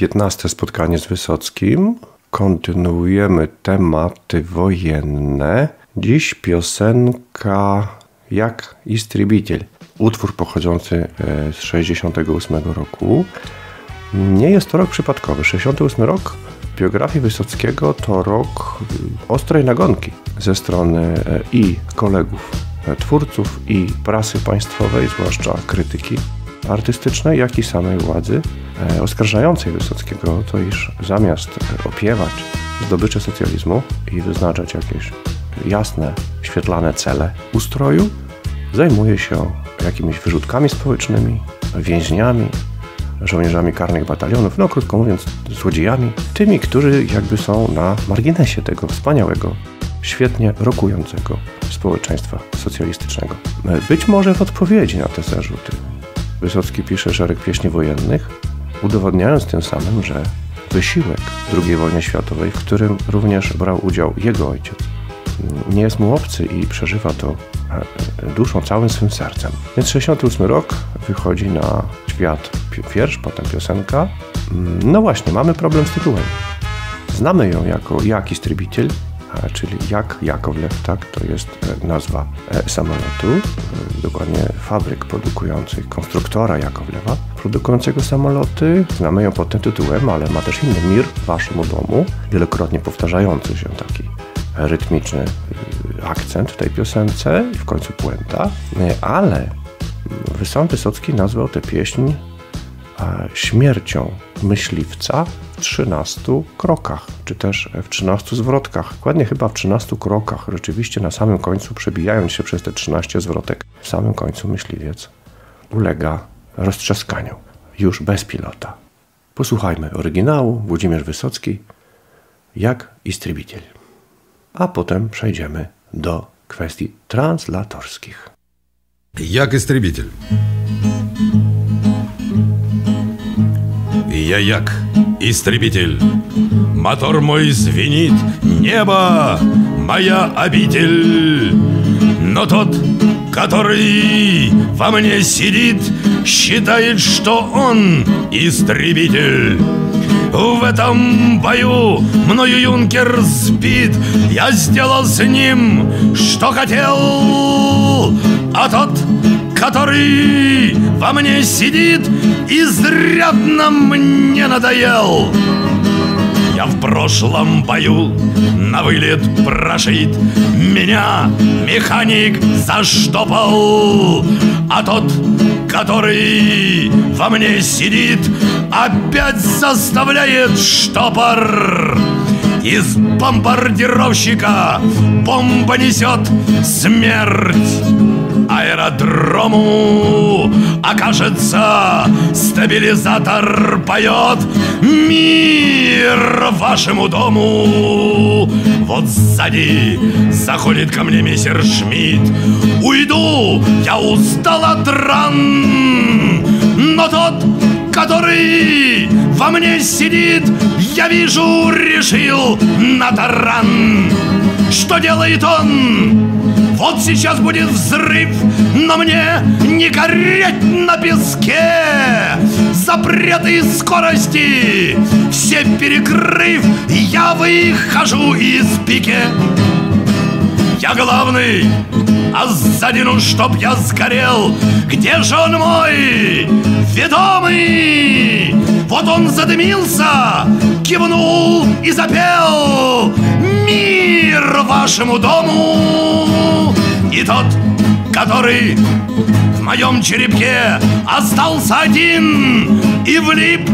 15 spotkanie z Wysockim. Kontynuujemy tematy wojenne. Dziś piosenka Jak Istribiciel. Utwór pochodzący e, z 68 roku. Nie jest to rok przypadkowy. 68 rok biografii Wysockiego to rok ostrej nagonki ze strony e, i kolegów e, twórców i prasy państwowej, zwłaszcza krytyki artystycznej, jak i samej władzy e, oskarżającej Wysockiego to, iż zamiast opiewać zdobycze socjalizmu i wyznaczać jakieś jasne, świetlane cele ustroju, zajmuje się jakimiś wyrzutkami społecznymi, więźniami, żołnierzami karnych batalionów, no krótko mówiąc, złodziejami, tymi, którzy jakby są na marginesie tego wspaniałego, świetnie rokującego społeczeństwa socjalistycznego. Być może w odpowiedzi na te zarzuty Wysocki pisze szereg pieśni wojennych, udowodniając tym samym, że wysiłek II wojny światowej, w którym również brał udział jego ojciec, nie jest mu obcy i przeżywa to e, duszą, całym swym sercem. Więc 68 rok wychodzi na świat wiersz, potem piosenka. No właśnie, mamy problem z tytułem. Znamy ją jako Jaki Strybiciel, czyli Jak Jakowlew, tak, to jest e, nazwa e, samolotu, e, dokładnie fabryk produkujących, konstruktora Jakowlewa, produkującego samoloty. Znamy ją pod tym tytułem, ale ma też inny Mir Waszemu domu, wielokrotnie powtarzający się taki rytmiczny akcent w tej piosence i w końcu puenta, ale Wysąd Wysocki nazwał tę pieśń E, śmiercią myśliwca w 13 krokach, czy też w 13 zwrotkach. Dokładnie chyba w 13 krokach, rzeczywiście na samym końcu, przebijając się przez te 13 zwrotek, w samym końcu myśliwiec ulega roztrzaskaniu, już bez pilota. Posłuchajmy oryginału Włodzimierz Wysocki, jak istrybitel. A potem przejdziemy do kwestii translatorskich. Jak istrybitel. Я як истребитель. Мотор мой звенит, небо моя обитель. Но тот, который во мне сидит, считает, что он истребитель. В этом бою мною юнкер сбит Я сделал с ним, что хотел А тот, который во мне сидит Изрядно мне надоел. Я в прошлом бою на вылет прошит. Меня механик заштопал. А тот, который во мне сидит Опять заставляет штопор. Из бомбардировщика бомба несет смерть аэродрому. Окажется, стабилизатор поет. Мир вашему дому. Вот сзади заходит ко мне мистер Шмидт. Уйду, я устал от ран. Но тот, который во мне сидит Я вижу, решил на таран. Что делает он? Вот сейчас будет взрыв, но мне не гореть на песке. Запреты скорости все перекрыв, я выхожу из пике. Я главный, а сзади ну чтоб я сгорел Где же он мой ведомый? Вот он задымился, кивнул и запел Мир вашему дому! И тот, который в моем черепке остался один. И влип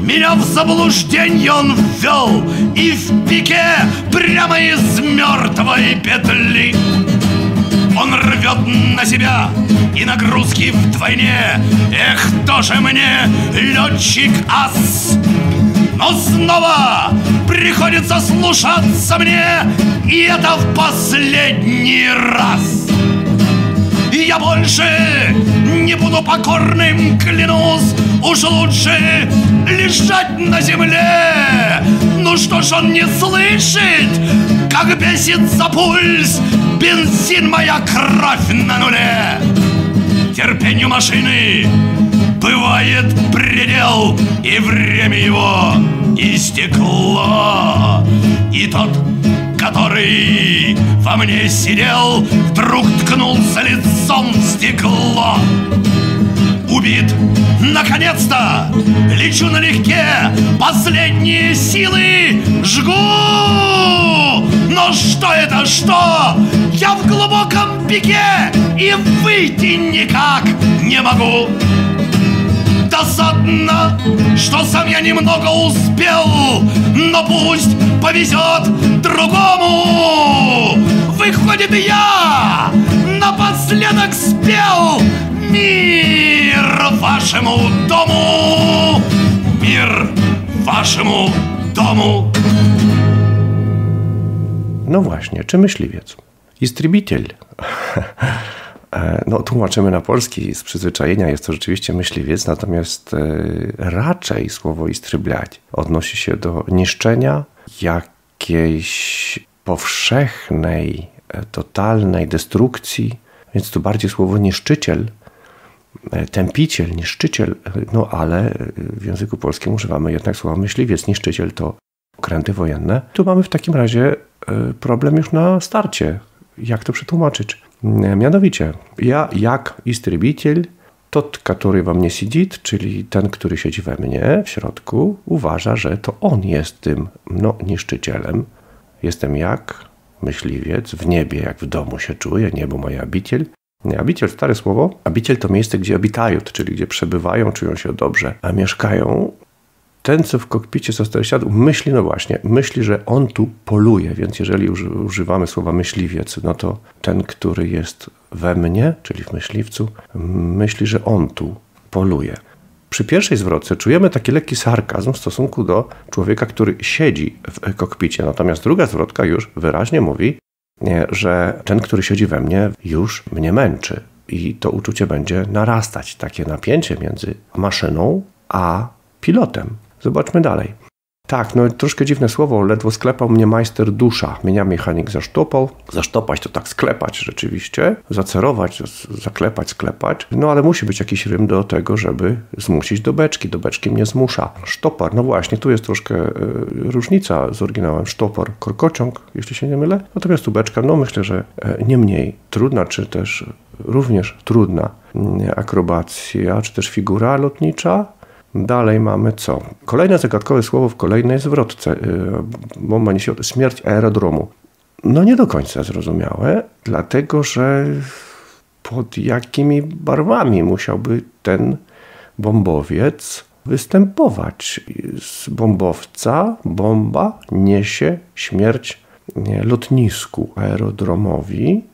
меня в заблуждение он ввел И в пике прямо из мертвой петли. Он рвет на себя и нагрузки вдвойне. Эх, тоже мне летчик ас но снова приходится слушаться мне И это в последний раз. Я больше не буду покорным, клянусь Уж лучше лежать на земле. Ну что ж он не слышит, как бесится пульс Бензин моя кровь на нуле. Терпению машины бывает предел, и время его истекло. И тот, который во мне сидел, вдруг ткнулся лицом в стекло. Убит, наконец-то, лечу налегке, последние силы жгу. Но что это, что? Я в глубоком беге и выйти никак не могу. Досадно, что сам я немного успел, но пусть повезет другому. Выходит, я напоследок спел Мир вашему дому! Мир вашemu domu! No właśnie, czy myśliwiec? Istribiciel. No, tłumaczymy na polski. Z przyzwyczajenia jest to rzeczywiście myśliwiec, natomiast e, raczej słowo istryblać odnosi się do niszczenia jakiejś powszechnej, e, totalnej destrukcji, więc tu bardziej słowo niszczyciel E, tępiciel, niszczyciel, e, no ale e, w języku polskim używamy jednak słowa myśliwiec. Niszczyciel to okręty wojenne. Tu mamy w takim razie problem już na starcie. Jak to przetłumaczyć? Mianowicie, ja jak istrybiciel, tot, który wam nie siedzi, czyli ten, który siedzi we mnie w środku, uważa, że to on jest tym no, niszczycielem. Jestem jak myśliwiec, w niebie jak w domu się czuję, niebo moja abiciel. Abiciel, stare słowo. Abiciel to miejsce, gdzie obitają, czyli gdzie przebywają, czują się dobrze, a mieszkają. Ten, co w kokpicie zostaje siadł, myśli, no właśnie, myśli, że on tu poluje, więc jeżeli używamy słowa myśliwiec, no to ten, który jest we mnie, czyli w myśliwcu, myśli, że on tu poluje. Przy pierwszej zwrotce czujemy taki lekki sarkazm w stosunku do człowieka, który siedzi w kokpicie, natomiast druga zwrotka już wyraźnie mówi, że ten, który siedzi we mnie, już mnie męczy. I to uczucie będzie narastać, takie napięcie między maszyną a pilotem. Zobaczmy dalej. Tak, no troszkę dziwne słowo, ledwo sklepał mnie majster dusza. Mnie mechanik zasztopał. Zasztopać to tak sklepać rzeczywiście, zacerować, zaklepać, sklepać. No ale musi być jakiś rym do tego, żeby zmusić do beczki. Do beczki mnie zmusza. Sztopar, no właśnie, tu jest troszkę y, różnica z oryginałem. Sztopar, korkociąg, jeśli się nie mylę. Natomiast tu beczka, no myślę, że y, nie mniej trudna, czy też również trudna y, akrobacja, czy też figura lotnicza Dalej mamy co? Kolejne zagadkowe słowo w kolejnej zwrotce. Bomba niesie śmierć aerodromu. No nie do końca zrozumiałe, dlatego że pod jakimi barwami musiałby ten bombowiec występować. Z bombowca bomba niesie śmierć lotnisku, aerodromowi,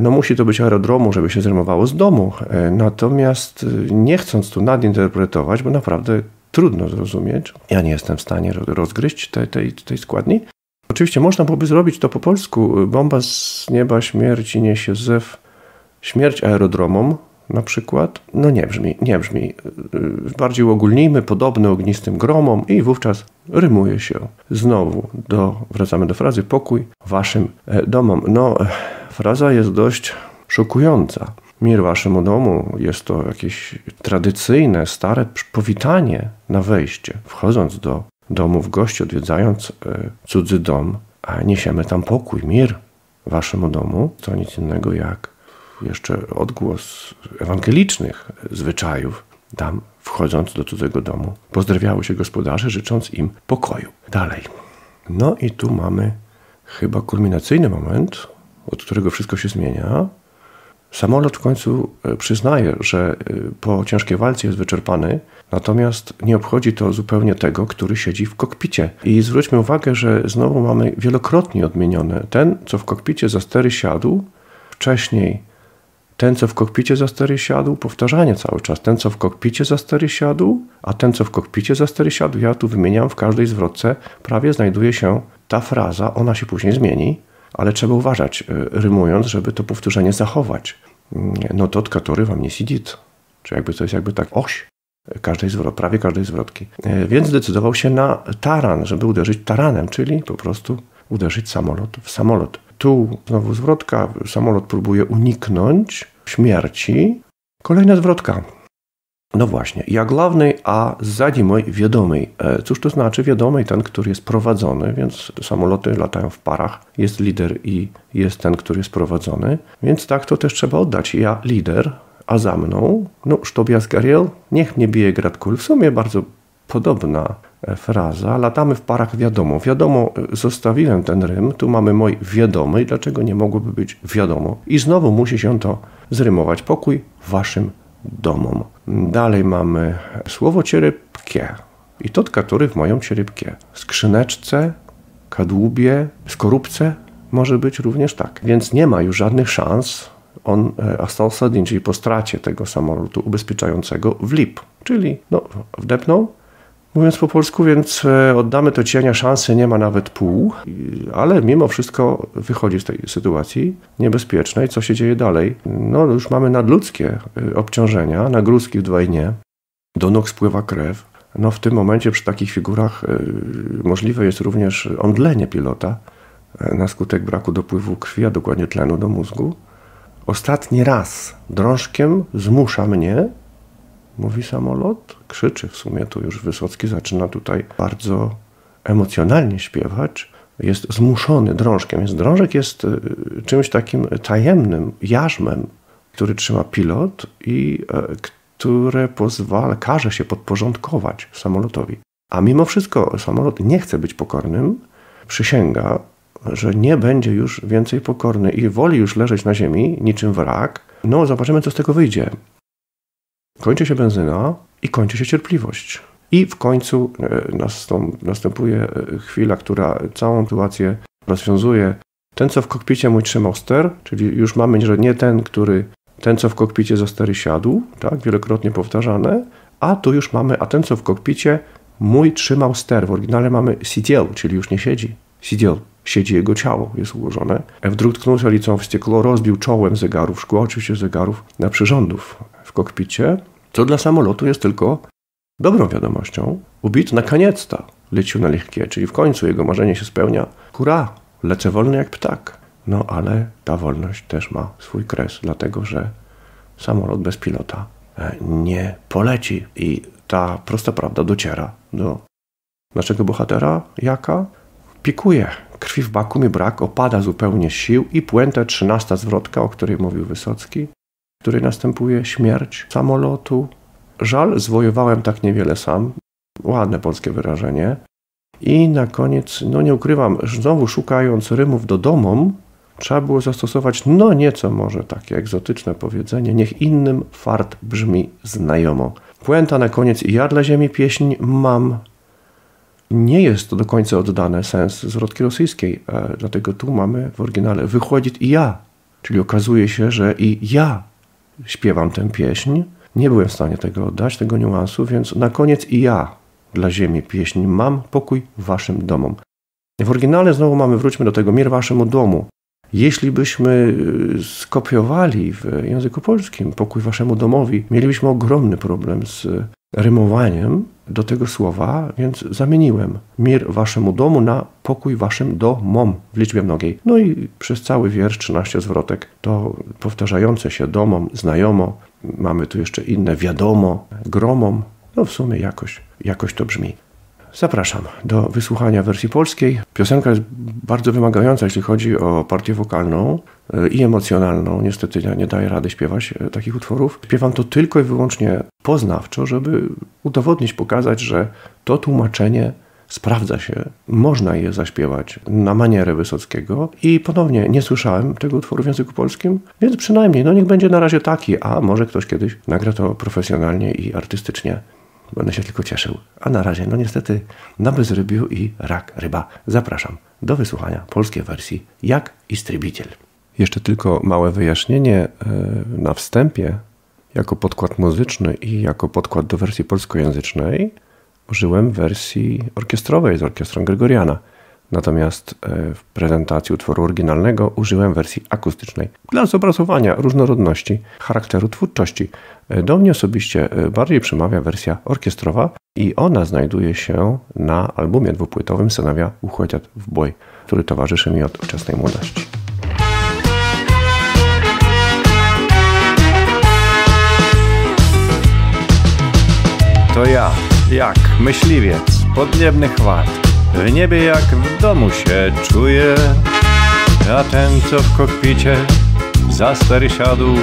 no musi to być aerodromu, żeby się zrymowało z domu. E, natomiast e, nie chcąc tu nadinterpretować, bo naprawdę trudno zrozumieć, ja nie jestem w stanie rozgryźć tej, tej, tej składni. Oczywiście można byłoby zrobić to po polsku. Bomba z nieba śmierci niesie zew śmierć aerodromom na przykład. No nie brzmi, nie brzmi. Bardziej uogólnijmy, podobny ognistym gromom i wówczas rymuje się. Znowu do, wracamy do frazy pokój waszym domom. No Fraza jest dość szokująca. Mir waszemu domu jest to jakieś tradycyjne, stare powitanie na wejście. Wchodząc do domu w gości, odwiedzając e, cudzy dom, a niesiemy tam pokój, mir waszemu domu. To nic innego jak jeszcze odgłos ewangelicznych zwyczajów. Tam, wchodząc do cudzego domu, pozdrawiały się gospodarze, życząc im pokoju. Dalej. No i tu mamy chyba kulminacyjny moment, od którego wszystko się zmienia, samolot w końcu e, przyznaje, że e, po ciężkiej walce jest wyczerpany, natomiast nie obchodzi to zupełnie tego, który siedzi w kokpicie. I zwróćmy uwagę, że znowu mamy wielokrotnie odmienione. Ten, co w kokpicie za stery siadł, wcześniej ten, co w kokpicie za stery siadł, powtarzanie cały czas. Ten, co w kokpicie za stery siadł, a ten, co w kokpicie za stery siadł. Ja tu wymieniam w każdej zwrotce, prawie znajduje się ta fraza, ona się później zmieni ale trzeba uważać, e, rymując, żeby to powtórzenie zachować. Mm, no to który wam nie sidit. Czy jakby to jest jakby tak oś każdej zwrot, prawie każdej zwrotki. E, więc zdecydował się na taran, żeby uderzyć taranem, czyli po prostu uderzyć samolot w samolot. Tu znowu zwrotka, samolot próbuje uniknąć śmierci. Kolejna zwrotka. No właśnie, ja główny, a zadi mój wiadomy. E, cóż to znaczy wiadomy? Ten, który jest prowadzony, więc samoloty latają w parach. Jest lider i jest ten, który jest prowadzony. Więc tak to też trzeba oddać. Ja lider, a za mną, no, sztobia zgariel, niech mnie bije gradkul. W sumie bardzo podobna e, fraza. Latamy w parach wiadomo. Wiadomo, e, zostawiłem ten rym. Tu mamy mój wiadomy. Dlaczego nie mogłoby być wiadomo? I znowu musi się to zrymować. Pokój waszym domom. Dalej mamy słowo cierybkie. I to tkatury w moją cierybkie. Skrzyneczce, kadłubie, skorupce może być również tak. Więc nie ma już żadnych szans. On остался один, czyli po stracie tego samolotu ubezpieczającego w lip, czyli no, wdepnął, mówiąc po polsku, więc e, oddamy to cienia szansy, nie ma nawet pół, ale mimo wszystko wychodzi z tej sytuacji niebezpiecznej. Co się dzieje dalej? No już mamy nadludzkie e, obciążenia, nagrózki w dwojnie, do nóg spływa krew. No w tym momencie przy takich figurach e, możliwe jest również omdlenie pilota na skutek braku dopływu krwi, a dokładnie tlenu do mózgu. Ostatni raz drążkiem zmusza mnie mówi samolot, krzyczy w sumie, tu już Wysocki zaczyna tutaj bardzo emocjonalnie śpiewać, jest zmuszony drążkiem, więc drążek jest y, czymś takim tajemnym, jarzmem, który trzyma pilot i e, które pozwala, każe się podporządkować samolotowi. A mimo wszystko samolot nie chce być pokornym, przysięga, że nie będzie już więcej pokorny i woli już leżeć na ziemi niczym wrak. No, zobaczymy, co z tego wyjdzie. Kończy się benzyna i kończy się cierpliwość. I w końcu e, następuje e, chwila, która całą sytuację rozwiązuje. Ten, co w kokpicie mój trzymał ster, czyli już mamy, że nie ten, który, ten, co w kokpicie za stery siadł, tak, wielokrotnie powtarzane, a tu już mamy, a ten, co w kokpicie mój trzymał ster. W oryginale mamy siedział, czyli już nie siedzi. Siedział, siedzi jego ciało, jest ułożone. Wdruk tknął licą w stiekło, rozbił czołem zegarów, szkło oczywiście zegarów na przyrządów w kokpicie, co dla samolotu jest tylko dobrą wiadomością. Ubit na koniecta lecił na lichkie, czyli w końcu jego marzenie się spełnia. Hurra, lecę wolny jak ptak. No ale ta wolność też ma swój kres, dlatego że samolot bez pilota e, nie poleci. I ta prosta prawda dociera do naszego bohatera. Jaka? Pikuje. Krwi w baku mi brak, opada zupełnie sił i puenta trzynasta zwrotka, o której mówił Wysocki której następuje śmierć samolotu. Żal, zwojowałem tak niewiele sam. Ładne polskie wyrażenie. I na koniec, no nie ukrywam, znowu szukając rymów do domom, trzeba było zastosować no nieco może takie egzotyczne powiedzenie, niech innym fart brzmi znajomo. Puenta na koniec ja dla ziemi pieśń mam. Nie jest to do końca oddane sens zwrotki rosyjskiej, e, dlatego tu mamy w oryginale wychodzić i ja, czyli okazuje się, że i ja śpiewam tę pieśń. Nie byłem w stanie tego oddać, tego niuansu, więc na koniec i ja dla ziemi pieśń mam pokój waszym domom. W oryginale znowu mamy, wróćmy do tego, mir waszemu domu. Jeśli byśmy y, skopiowali w języku polskim pokój waszemu domowi, mielibyśmy ogromny problem z rymowaniem do tego słowa, więc zamieniłem mir waszemu domu na pokój waszym domom w liczbie mnogiej. No i przez cały wiersz 13 zwrotek to powtarzające się domom, znajomo. Mamy tu jeszcze inne wiadomo, gromom. No w sumie jakoś, jakoś to brzmi. Zapraszam do wysłuchania wersji polskiej. Piosenka jest bardzo wymagająca, jeśli chodzi o partię wokalną e, i emocjonalną. Niestety ja nie daję rady śpiewać e, takich utworów. Śpiewam to tylko i wyłącznie poznawczo, żeby udowodnić, pokazać, że to tłumaczenie sprawdza się, można je zaśpiewać na manierę Wysockiego i ponownie nie słyszałem tego utworu w języku polskim, więc przynajmniej no niech będzie na razie taki, a może ktoś kiedyś nagra to profesjonalnie i artystycznie. Będę się tylko cieszył. A na razie, no niestety, na bezrybiu i rak ryba. Zapraszam do wysłuchania polskiej wersji Jak Istrybiciel. Jeszcze tylko małe wyjaśnienie e, na wstępie. Jako podkład muzyczny i jako podkład do wersji polskojęzycznej użyłem wersji orkiestrowej z orkiestrą Gregoriana. Natomiast e, w prezentacji utworu oryginalnego użyłem wersji akustycznej dla zobrazowania różnorodności charakteru twórczości. E, do mnie osobiście e, bardziej przemawia wersja orkiestrowa i ona znajduje się na albumie dwupłytowym Senawia Uchodźat w boj, który towarzyszy mi od wczesnej młodości. To ja, jak myśliwiec, podniebny chwat, w niebie jak w domu się czuję. A ten, co w kokpicie za stary siadł,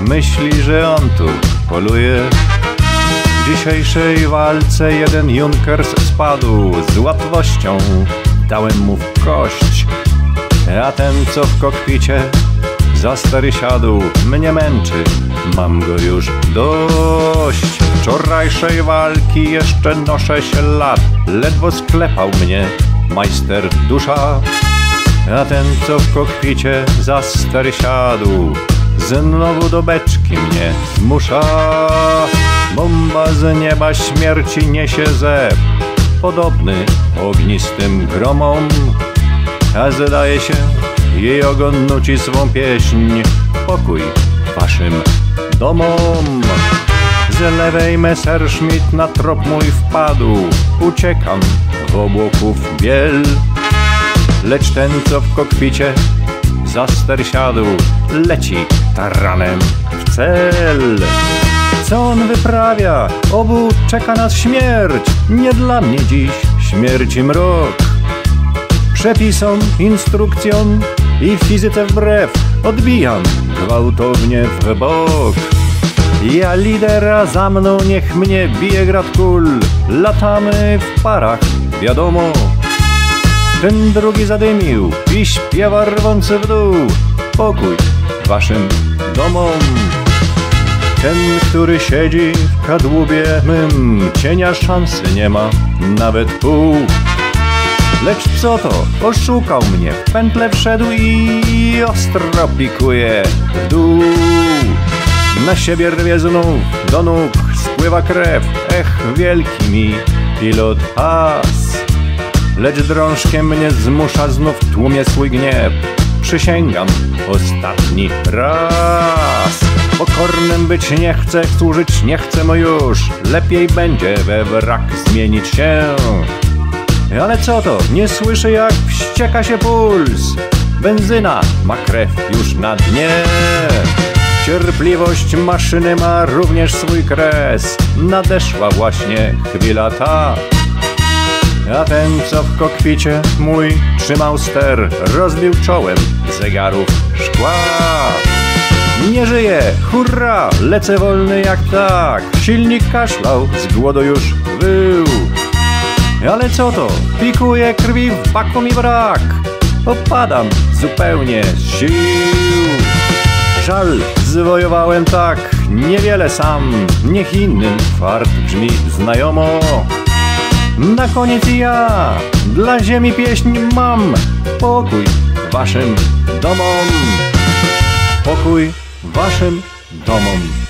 myśli, że on tu poluje. W dzisiejszej walce jeden Junkers spadł z łatwością, dałem mu w kość. A ten, co w kokpicie za stary siadł, mnie męczy, mam go już dość. Wczorajszej walki jeszcze noszę się lat, ledwo sklepał mnie majster dusza. A ten, co w kokpicie za stary siadł, znowu do beczki mnie zmusza. Bomba z nieba śmierci niesie zeb, podobny ognistym gromom. A zdaje się, jej ogon nuci swą pieśń, pokój waszym domom. Z lewej Messerschmitt na trop mój wpadł, uciekam w obłoków biel. Lecz ten, co w kokpicie za ster siadł, leci taranem w cel. Co on wyprawia? Obu czeka nas śmierć, nie dla mnie dziś śmierci mrok. Przepisom, instrukcjom i fizyce wbrew odbijam gwałtownie w bok. Ja lidera za mną, niech mnie bije grad kul, latamy w parach, wiadomo. Ten drugi zadymił i śpiewa rwący w dół, pokój waszym domom. Ten, który siedzi w kadłubie mym, cienia szansy nie ma, nawet pół. Lecz co to? Oszukał mnie, w pętle wszedł i ostro pikuje w dół. Na siebie rwie znów, do nóg spływa krew, ech, wielki mi pilot has. Lecz drążkiem mnie zmusza znów tłumie swój gniew. Przysięgam, ostatni raz. Pokornym być nie chcę, służyć nie chcę mu już. Lepiej będzie we wrak zmienić się. Ale co to? Nie słyszę jak wścieka się puls. Benzyna ma krew już na dnie. Cierpliwość maszyny ma również swój kres. Nadeszła właśnie chwila ta. A ten, co w kokpicie mój trzymał ster, rozbił czołem zegarów szkła. Nie żyję, hurra, lecę wolny jak tak. Silnik kaszlał, z głodu już wył. Ale co to? Pikuje krwi, w baku mi brak. Opadam zupełnie z sił. Żal, zwojowałem tak, niewiele sam. Niech innym fart brzmi znajomo. Na koniec ja dla ziemi pieśń mam. Pokój waszym domom. Pokój waszym domom.